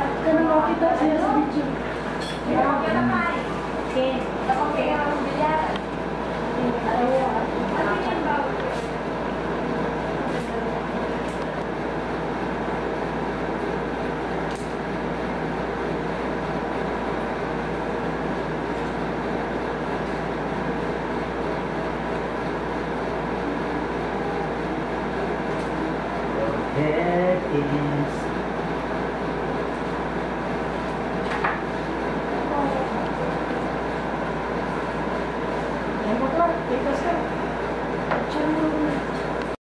Siya na makita siya sa video. Okay na pa. Okay. Okay, ako bilyaran. Because